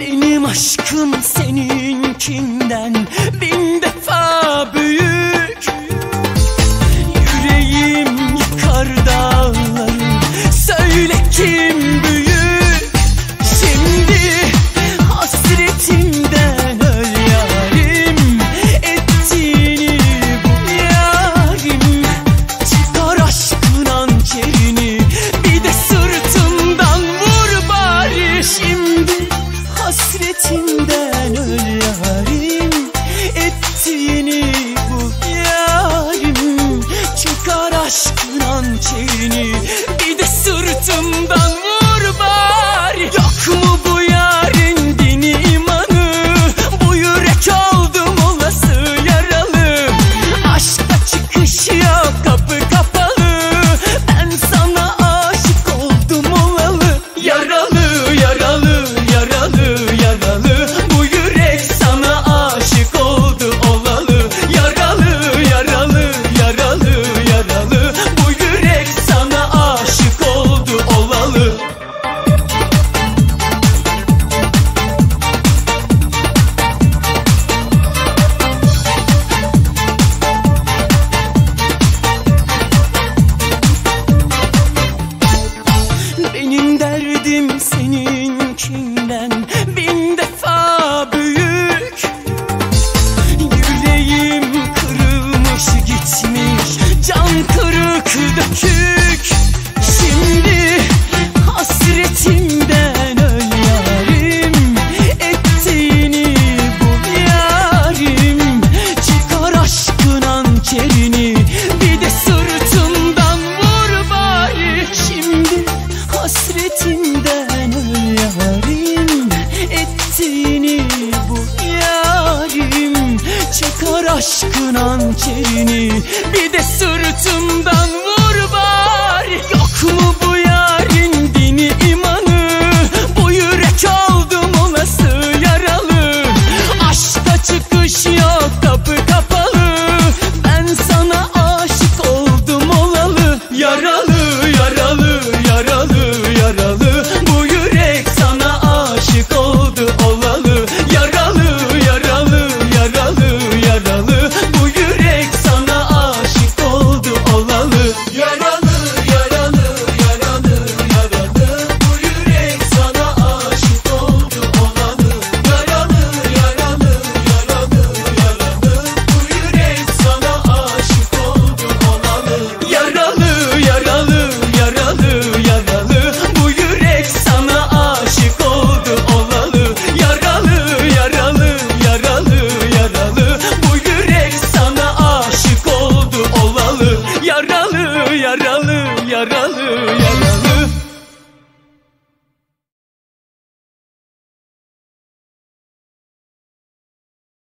Benim aşkım seninkinden bin defa büyük. ettiğini bu yârim Çıkar aşkın çeyini Aşkın hançerini bir de sırtımdan vur